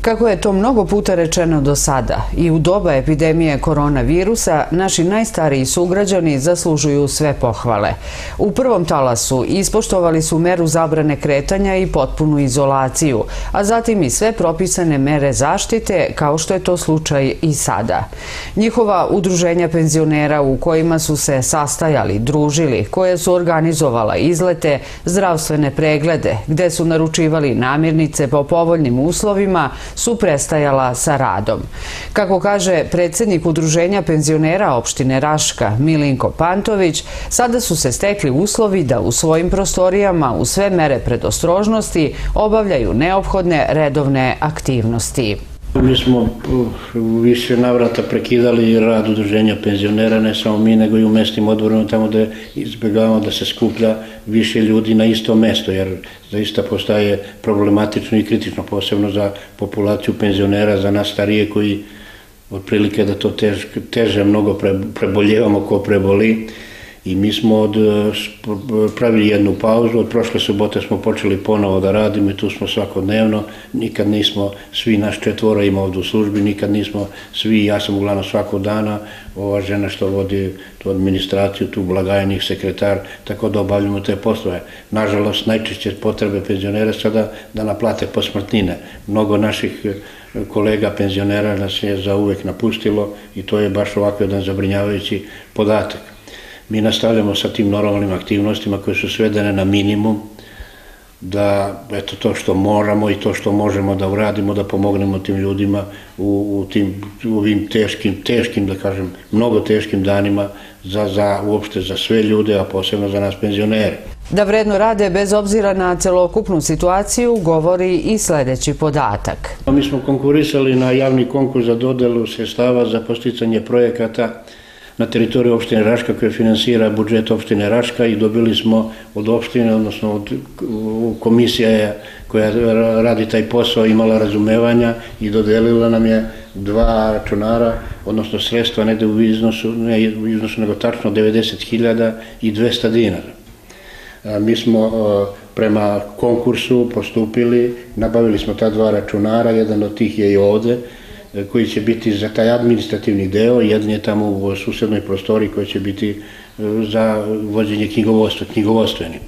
Kako je to mnogo puta rečeno do sada, i u doba epidemije koronavirusa, naši najstariji sugrađani zaslužuju sve pohvale. U prvom talasu ispoštovali su meru zabrane kretanja i potpunu izolaciju, a zatim i sve propisane mere zaštite, kao što je to slučaj i sada. Njihova udruženja penzionera u kojima su se sastajali, družili, koje su organizovala izlete, zdravstvene preglede, gde su naručivali namirnice po povoljnim uslovima, su prestajala sa radom. Kako kaže predsednik Udruženja penzionera opštine Raška Milinko Pantović, sada su se stekli uslovi da u svojim prostorijama u sve mere predostrožnosti obavljaju neophodne redovne aktivnosti. Mi smo u više navrata prekidali rad udruženja penzionera, ne samo mi, nego i u mestnim odborima, tamo da izbjegavamo da se skuplja više ljudi na isto mesto, jer zaista postaje problematično i kritično, posebno za populaciju penzionera, za nas starije koji otprilike da to teže, teže mnogo preboljevamo ko preboli I mi smo od, pravili jednu pauzu, od prošle subote smo počeli ponovo da radimo i tu smo svakodnevno, nikad nismo svi naš četvora ima ovdje u službi, nikad nismo svi, ja sam uglavnom svakog dana, ova žena što vodi tu administraciju, tu blagajnik, sekretar, tako da obavljamo te poslove. Nažalost, najčešće potrebe penzionera sada da naplate posmrtnine. Mnogo naših kolega penzionera nas je za uvek napustilo i to je baš ovako jedan zabrinjavajući podatak mi nastavljamo sa tim normalnim aktivnostima koje su svedene na minimum, da eto to što moramo i to što možemo da uradimo, da pomognemo tim ljudima u, u tim u ovim teškim, teškim, da kažem, mnogo teškim danima za, za uopšte za sve ljude, a posebno za nas penzionere. Da vredno rade bez obzira na celokupnu situaciju govori i sledeći podatak. Mi smo konkurisali na javni konkurs za dodelu sestava za posticanje projekata na teritoriju opštine Raška koja finansira budžet opštine Raška i dobili smo od opštine, odnosno od komisija koja radi taj posao imala razumevanja i dodelila nam je dva računara, odnosno sredstva negde u iznosu, ne u iznosu nego tačno 90.000 i 200 dinara. Mi smo prema konkursu postupili, nabavili smo ta dva računara, jedan od tih je i ovde, koji će biti za taj administrativni deo, jedan je tamo u susednoj prostori koji će biti e, za vođenje knjigovodstva, knjigovostveni.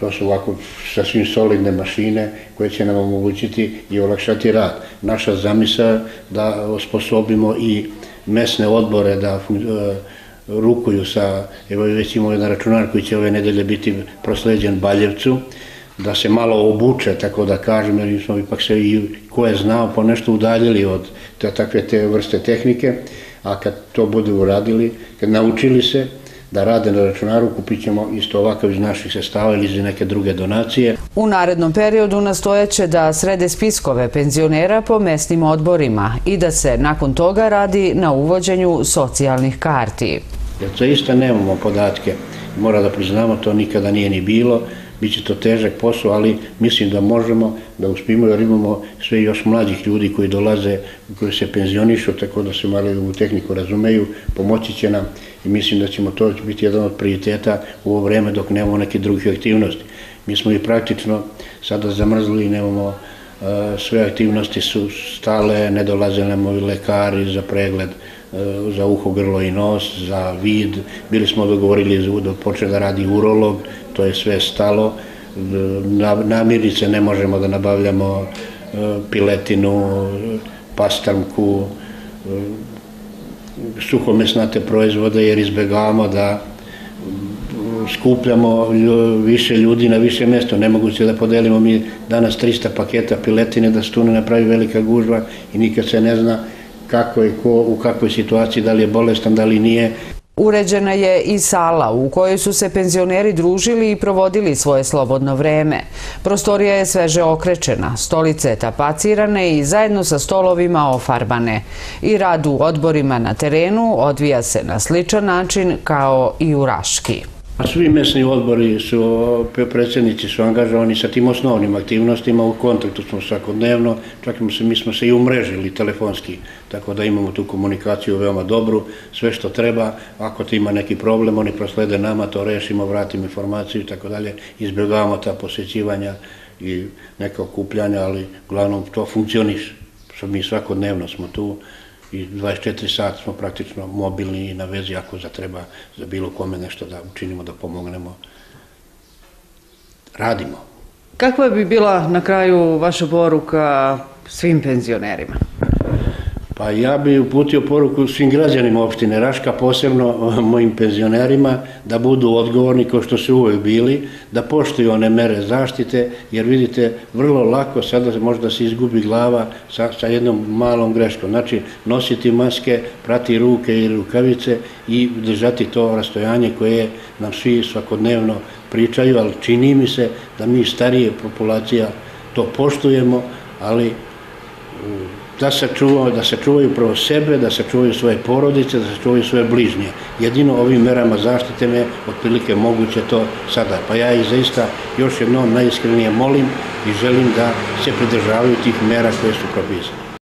To su ovako sasvim solidne mašine koje će nam omogućiti i olakšati rad. Naša zamisa da osposobimo i mesne odbore da e, rukuju sa, evo već imamo jedan računar koji će ove nedelje biti prosleđen Baljevcu, da se malo obuče, tako da kažem, jer smo ipak se i ko je znao po nešto udaljili od te, takve te vrste tehnike, a kad to budu uradili, kad naučili se da rade na računaru, kupit ćemo isto ovakav iz naših sestava ili iz neke druge donacije. U narednom periodu nastojaće da srede spiskove penzionera po mesnim odborima i da se nakon toga radi na uvođenju socijalnih karti. Jer zaista nemamo podatke, mora da priznamo, to nikada nije ni bilo, Biće to težak posao, ali mislim da možemo da uspimo jer imamo sve još mlađih ljudi koji dolaze, koji se penzionišu, tako da se malo u tehniku razumeju, pomoći će nam i mislim da ćemo to biti jedan od prioriteta u ovo vreme dok nemamo neke drugih aktivnosti. Mi smo i praktično sada zamrzli i nemamo sve aktivnosti su stale, ne dolaze nam ovi lekari za pregled za uho, grlo i nos, za vid. Bili smo dogovorili da počne da radi urolog, to je sve stalo. Namirnice ne možemo da nabavljamo e, piletinu, pastarmku, e, suhomesnate proizvode jer izbegavamo da skupljamo više ljudi na više mesto. Nemoguće da podelimo mi danas 300 paketa piletine da stune napravi velika gužva i nikad se ne zna kako je ko, u kakvoj situaciji, da li je bolestan, da li nije. Uređena je i sala u kojoj su se penzioneri družili i provodili svoje slobodno vreme. Prostorija je sveže okrečena, stolice tapacirane i zajedno sa stolovima ofarbane. I rad u odborima na terenu odvija se na sličan način kao i u Raški. A svi mesni odbori su, predsjednici su angažovani sa tim osnovnim aktivnostima, u kontaktu smo svakodnevno, čak se, mi smo se i umrežili telefonski, tako da imamo tu komunikaciju veoma dobru, sve što treba, ako ti ima neki problem, oni proslede nama, to rešimo, vratimo informaciju i tako dalje, izbjegavamo ta posjećivanja i neka okupljanja, ali uglavnom to funkcioniše. mi svakodnevno smo tu i 24 sata smo praktično mobilni i na vezi ako zatreba za bilo kome nešto da učinimo, da pomognemo. Radimo. Kakva bi bila na kraju vaša poruka svim penzionerima? Pa ja bi uputio poruku svim građanima opštine Raška, posebno mojim penzionerima, da budu odgovorni kao što su uvek bili, da poštuju one mere zaštite, jer vidite, vrlo lako sada možda se izgubi glava sa, sa jednom malom greškom. Znači, nositi maske, prati ruke i rukavice i držati to rastojanje koje nam svi svakodnevno pričaju, ali čini mi se da mi starije populacija to poštujemo, ali da se čuvaju, da se čuvaju prvo sebe, da se čuvaju svoje porodice, da se čuvaju svoje bližnje. Jedino ovim merama zaštite me otprilike moguće to sada. Pa ja i zaista još jednom najiskrenije molim i želim da se pridržavaju tih mera koje su propisane.